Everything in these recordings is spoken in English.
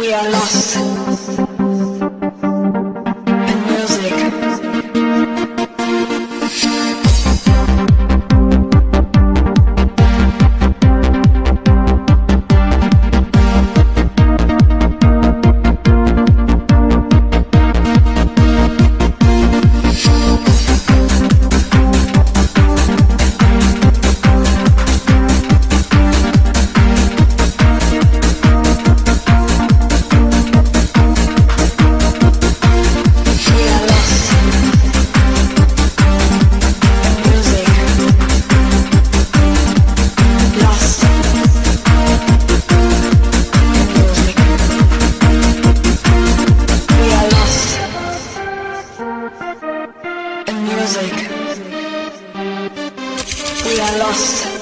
We are lost. music. We are lost.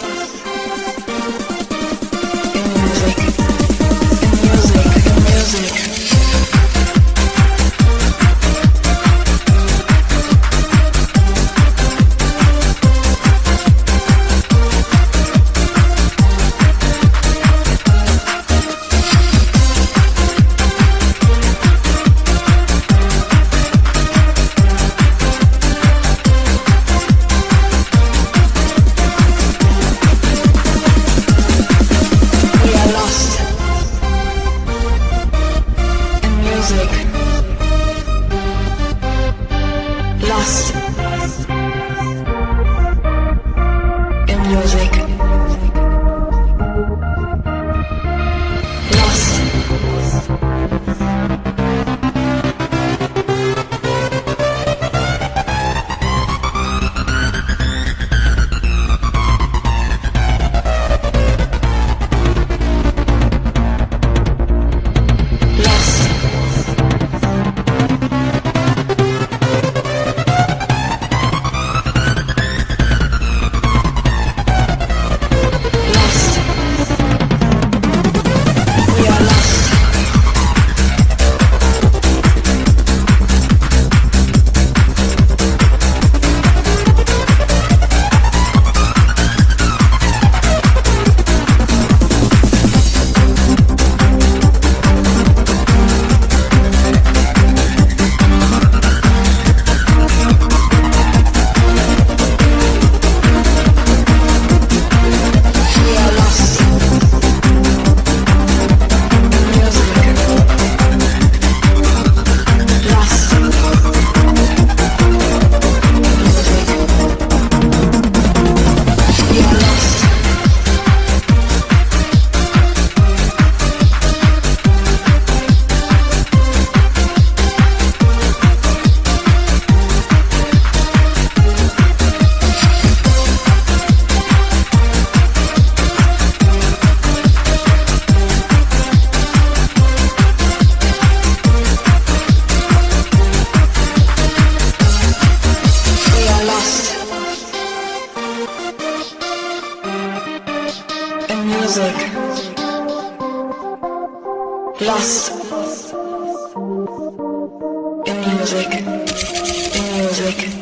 music. Lost in music, in music.